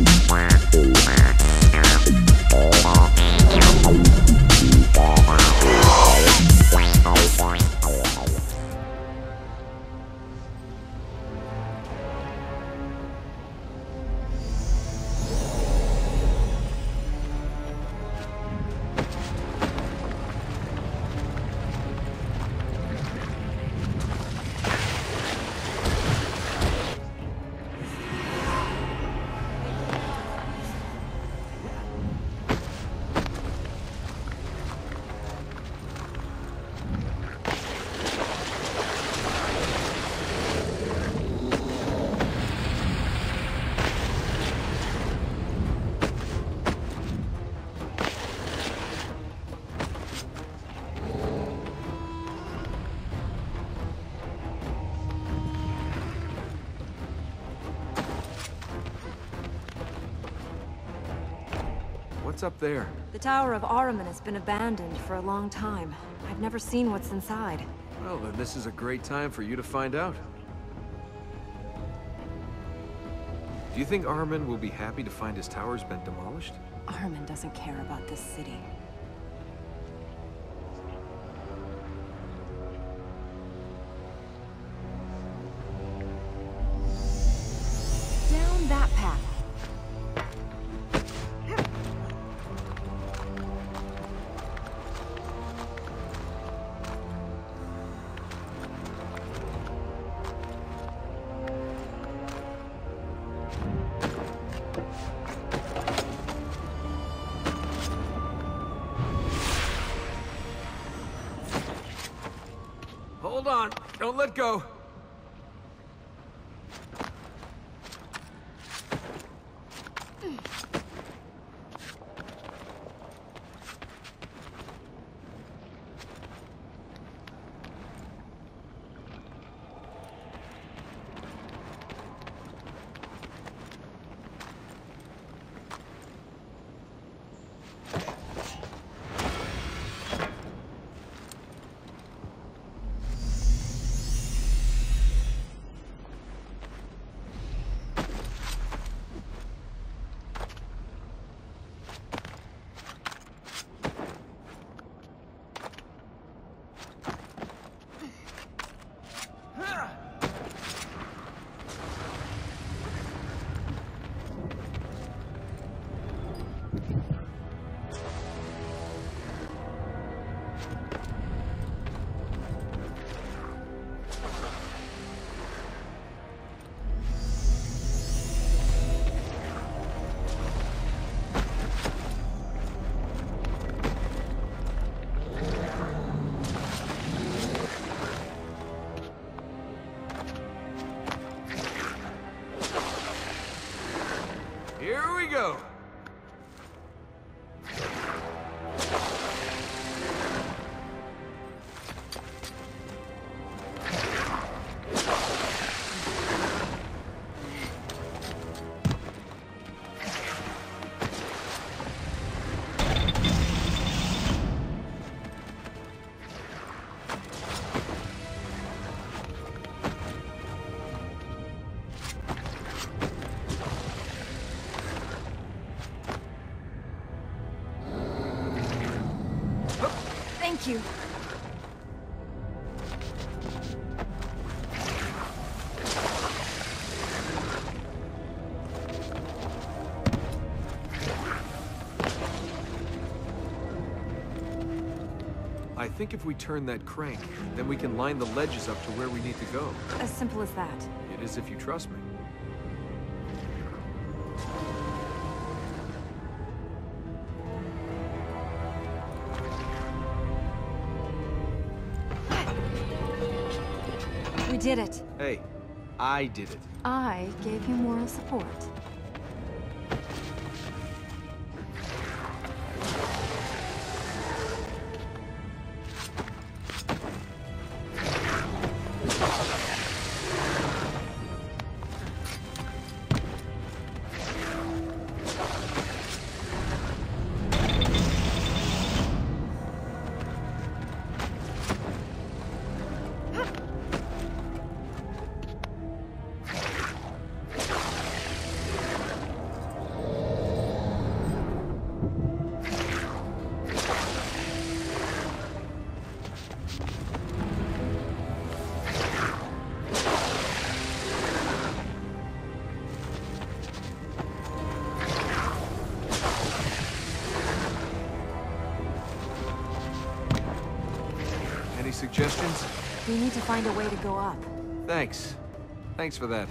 Wow. What's up there? The Tower of Ahriman has been abandoned for a long time. I've never seen what's inside. Well, then this is a great time for you to find out. Do you think Ahriman will be happy to find his tower's been demolished? Ahriman doesn't care about this city. Go! Think if we turn that crank, then we can line the ledges up to where we need to go. As simple as that. It is if you trust me. We did it. Hey, I did it. I gave you moral support. Suggestions? We need to find a way to go up. Thanks. Thanks for that.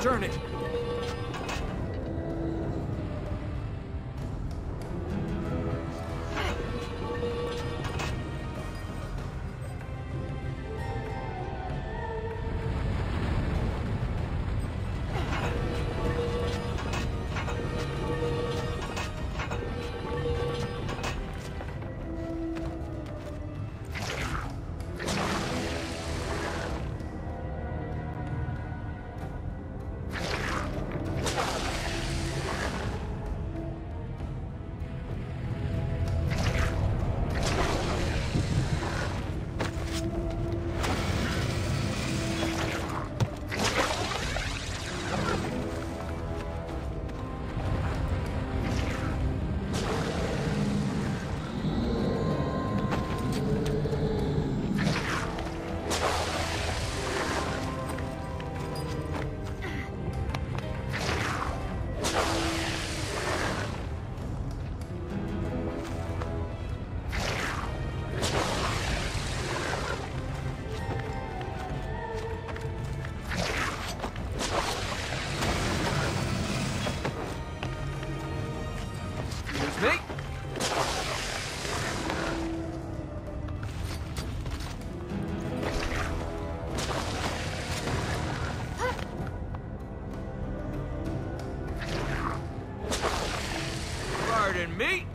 Turn it. and me.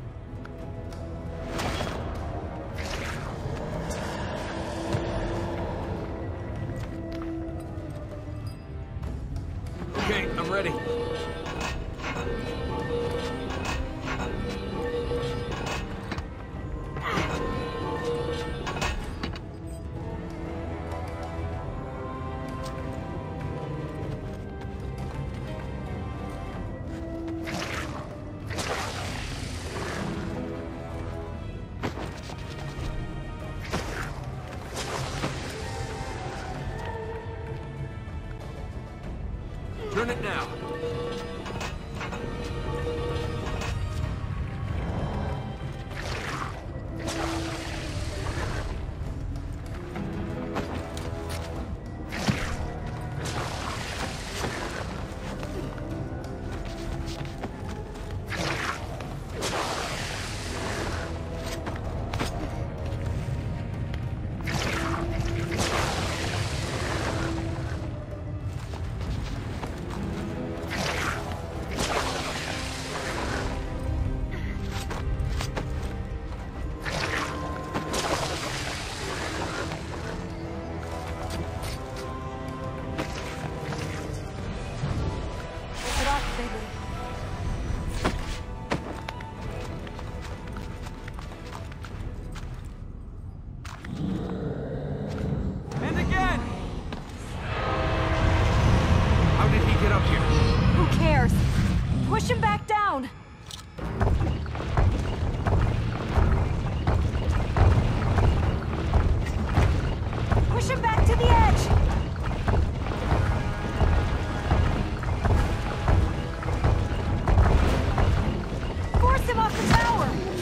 Off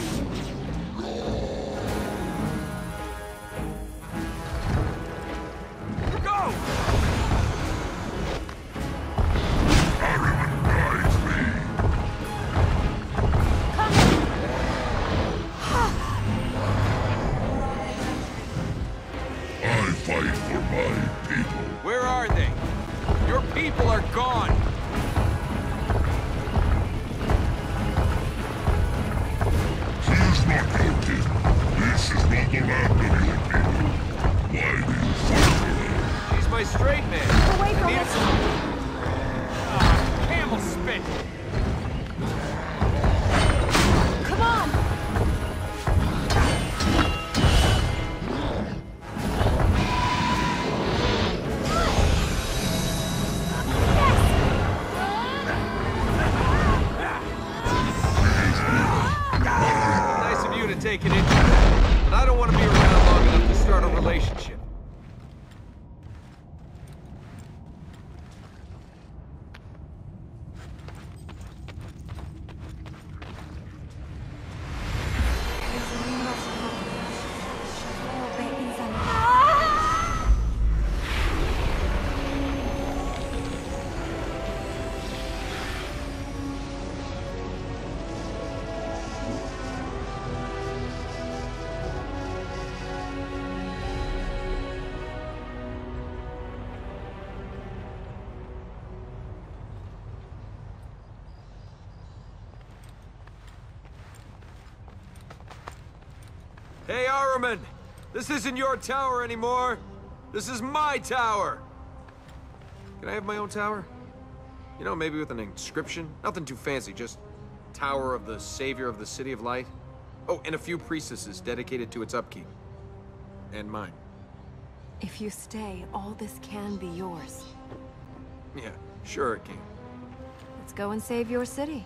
But I don't want to be around long enough to start a relationship. This isn't your tower anymore! This is my tower! Can I have my own tower? You know, maybe with an inscription? Nothing too fancy, just Tower of the Savior of the City of Light. Oh, and a few priestesses dedicated to its upkeep. And mine. If you stay, all this can be yours. Yeah, sure it can. Let's go and save your city.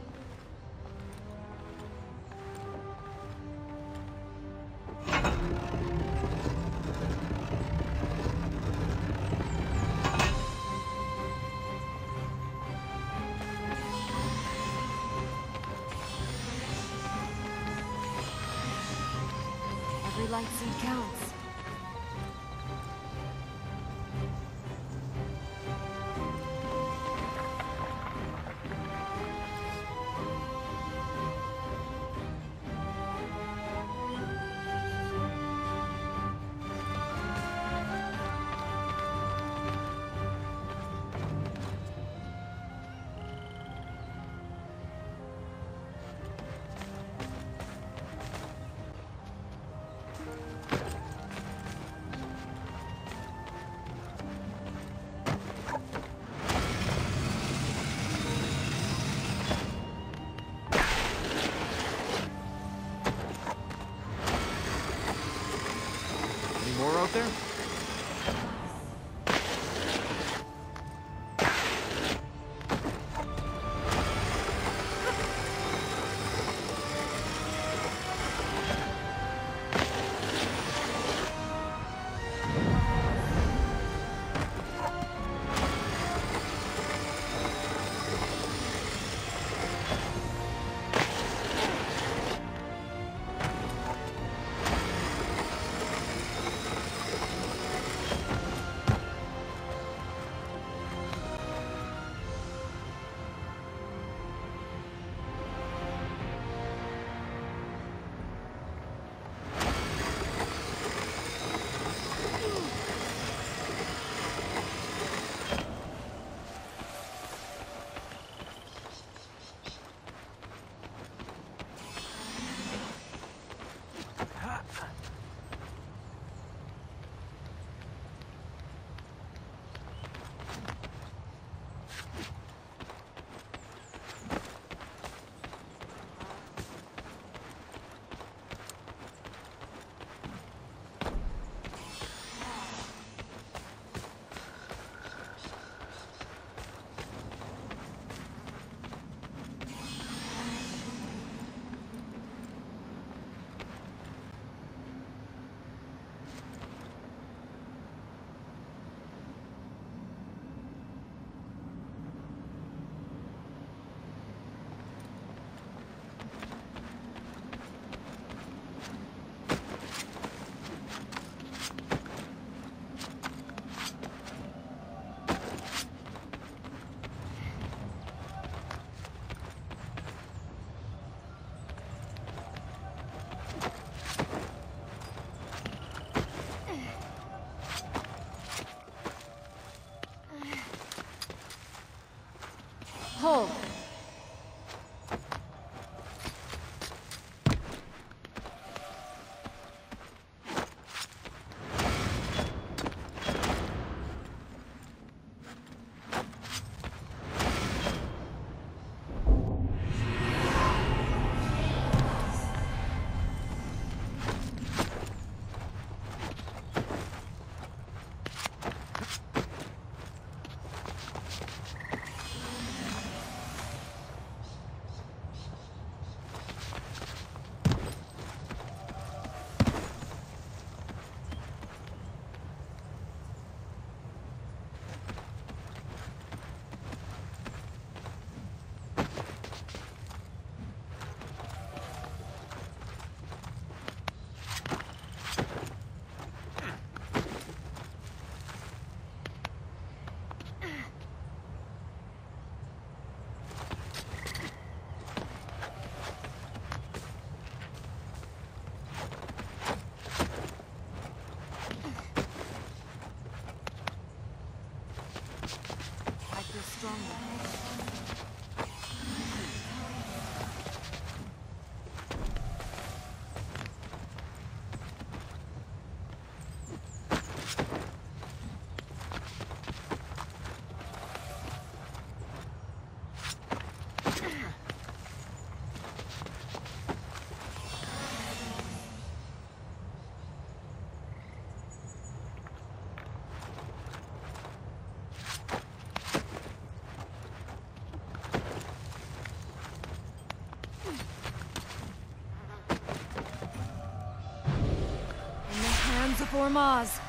The hands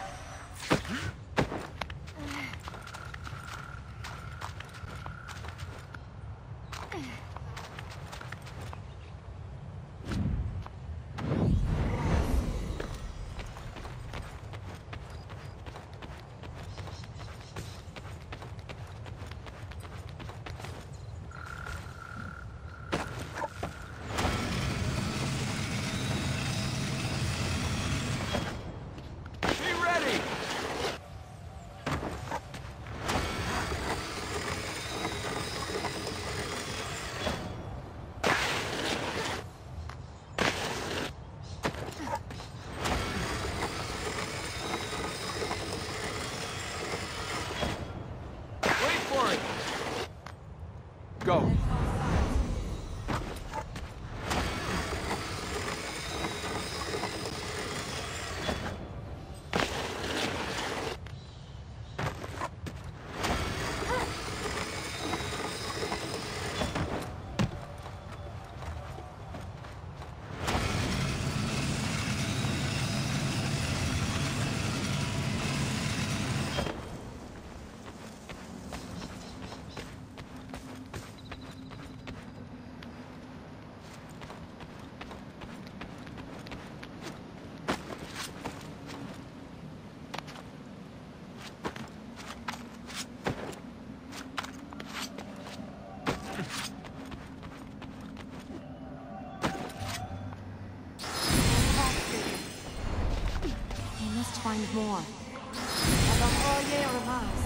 and more. And a whole year.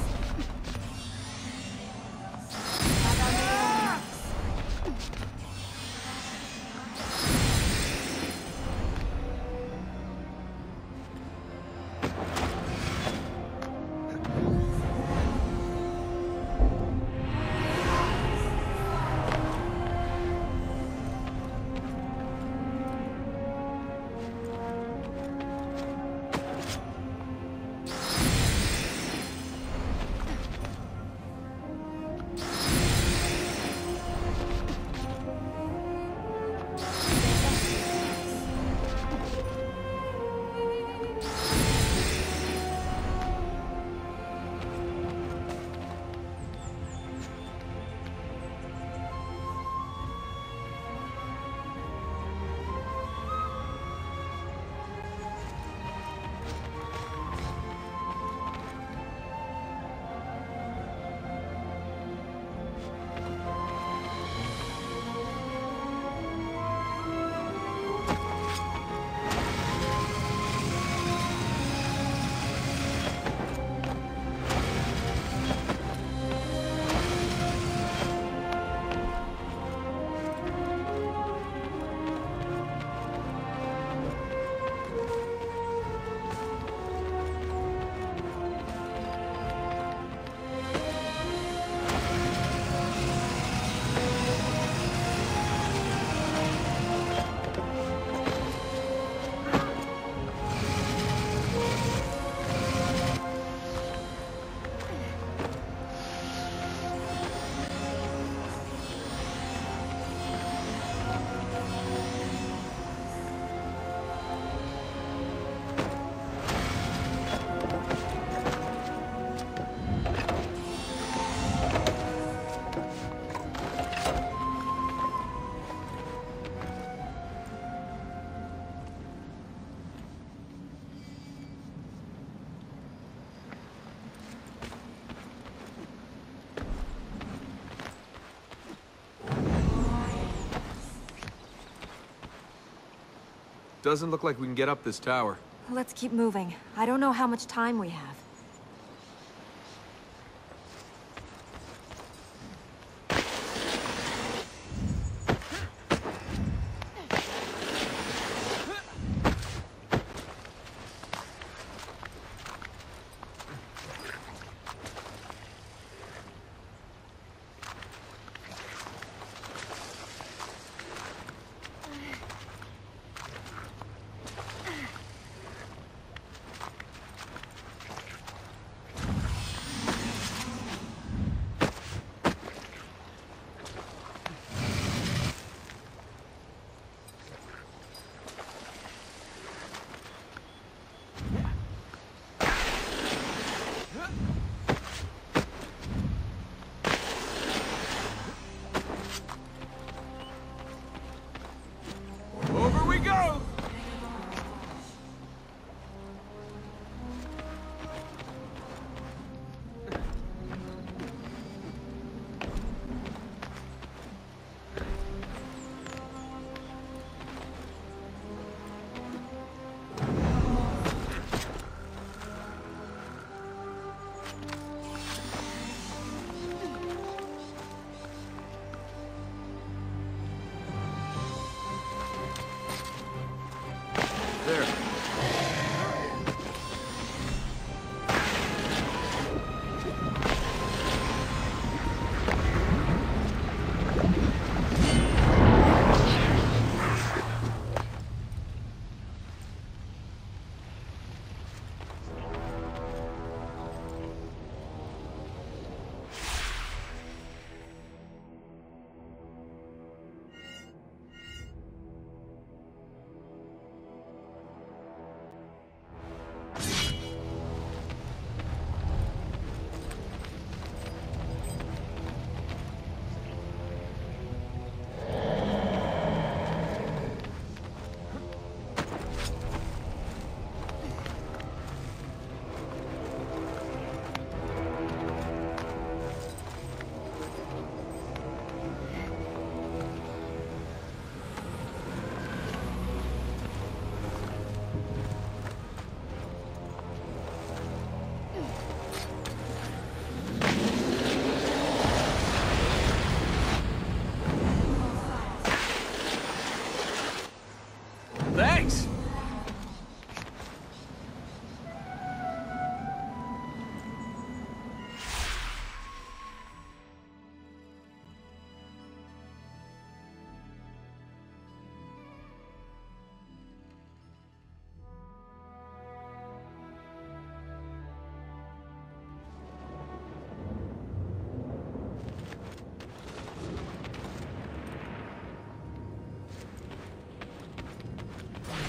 Doesn't look like we can get up this tower. Let's keep moving. I don't know how much time we have.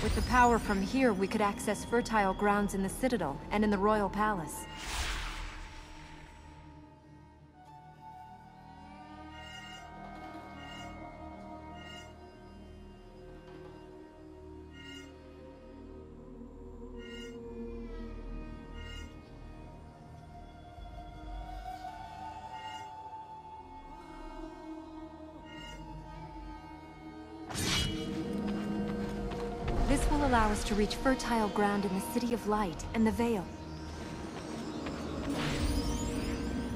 With the power from here, we could access fertile grounds in the Citadel and in the Royal Palace. Allow us to reach fertile ground in the City of Light and the Vale.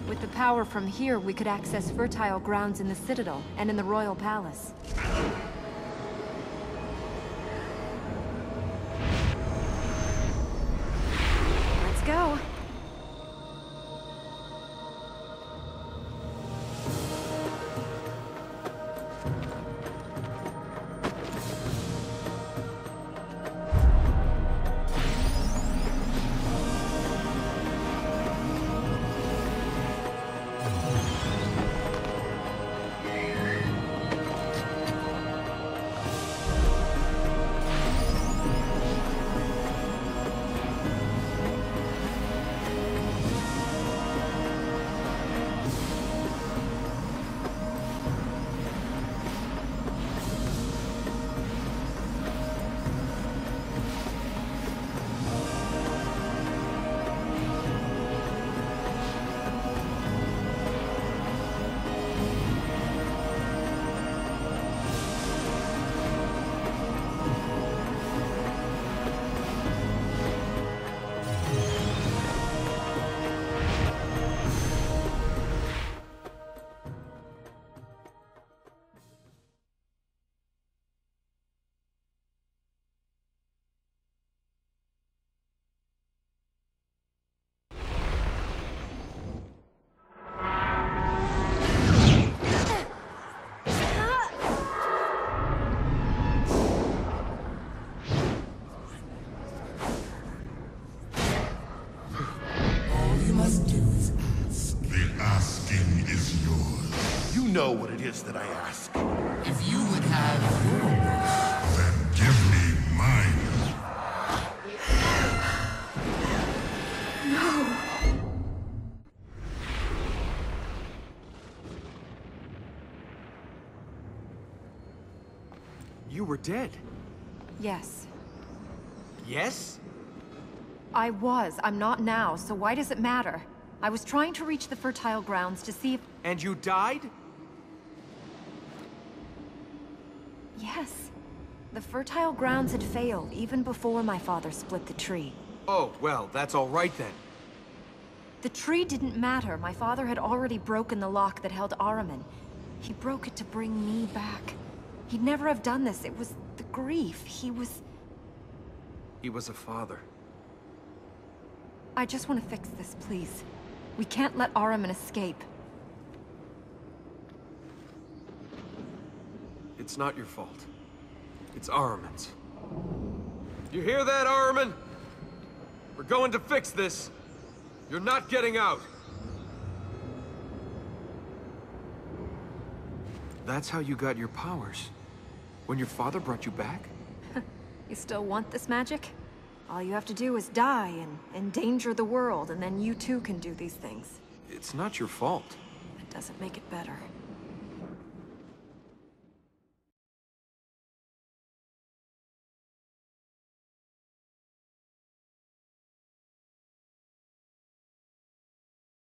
With the power from here, we could access fertile grounds in the Citadel and in the Royal Palace. Dead. Yes. Yes? I was. I'm not now, so why does it matter? I was trying to reach the fertile grounds to see if... And you died? Yes. The fertile grounds had failed, even before my father split the tree. Oh, well, that's all right then. The tree didn't matter. My father had already broken the lock that held Ahriman. He broke it to bring me back. He'd never have done this. It was the grief. He was... He was a father. I just want to fix this, please. We can't let Ahriman escape. It's not your fault. It's Ahriman's. You hear that, Ahriman? We're going to fix this. You're not getting out. That's how you got your powers. When your father brought you back? You still want this magic? All you have to do is die and endanger the world, and then you too can do these things. It's not your fault. It doesn't make it better.